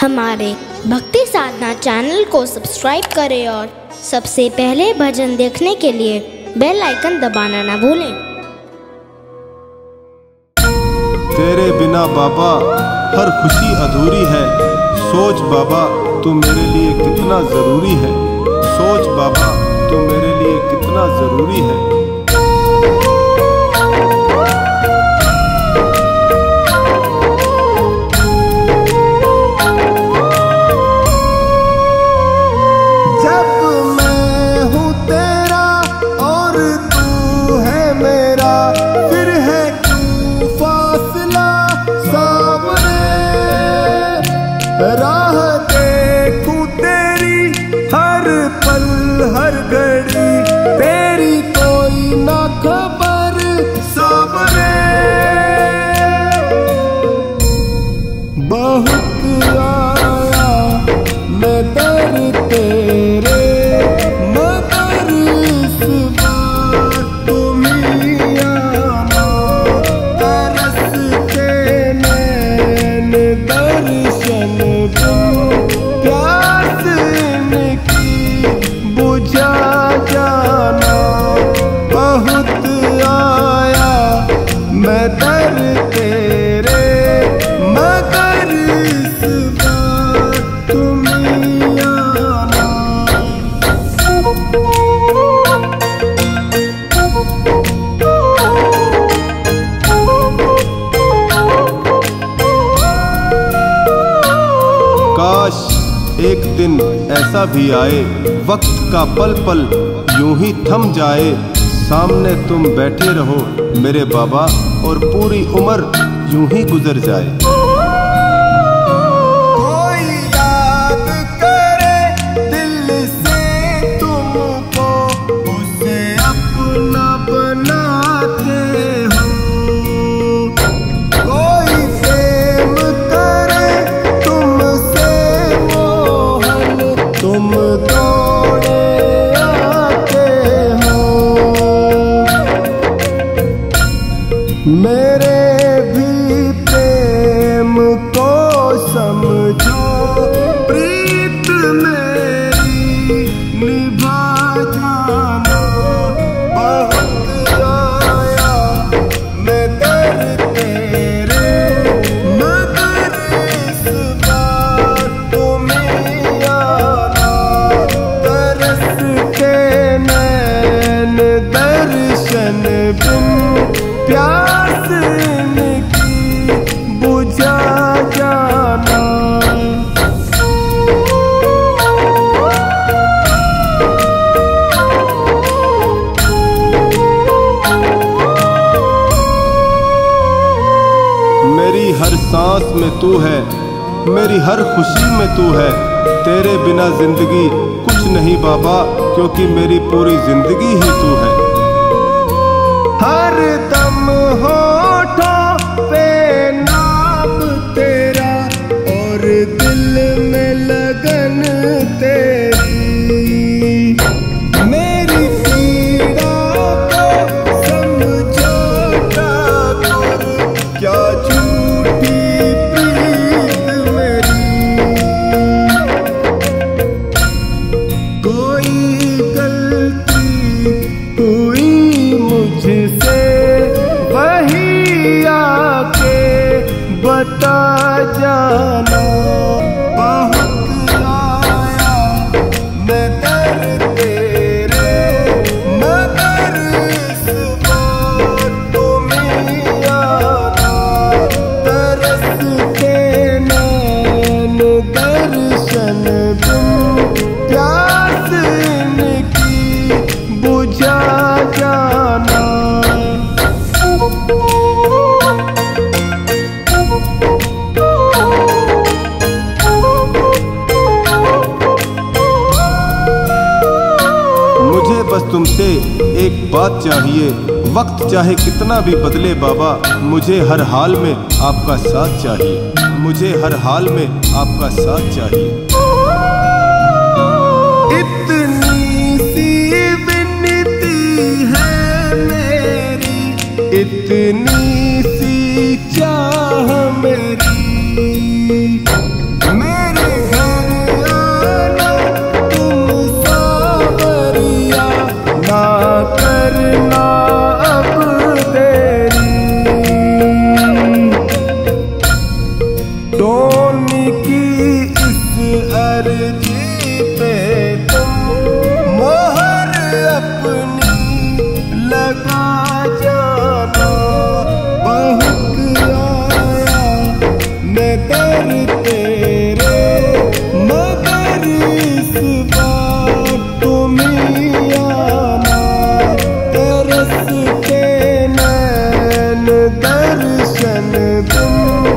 हमारे भक्ति साधना चैनल को सब्सक्राइब करें और सबसे पहले भजन देखने के लिए बेल आइकन दबाना ना भूलें। तेरे बिना बाबा, हर खुशी अधूरी है। सोच बाबा, तू मेरे लिए कितना ज़रूरी है। सोच बाबा, तू मेरे लिए कितना ज़रूरी है। राह ऐसा भी आए, वक्त का पल पल यूँ ही थम जाए। सामने तुम बैठे रहो, मेरे बाबा, और पूरी उम्र यूँ ही गुजर जाए। सांस में तू है, मेरी हर खुशी में तू है। तेरे बिना ज़िंदगी कुछ नहीं बाबा, क्योंकि मेरी पूरी ज़िंदगी ही तू है। हर जाना। तुमसे एक बात चाहिए। वक्त चाहे कितना भी बदले बाबा, मुझे हर हाल में आपका साथ चाहिए। मुझे हर हाल में आपका साथ चाहिए। इतनी करना तुम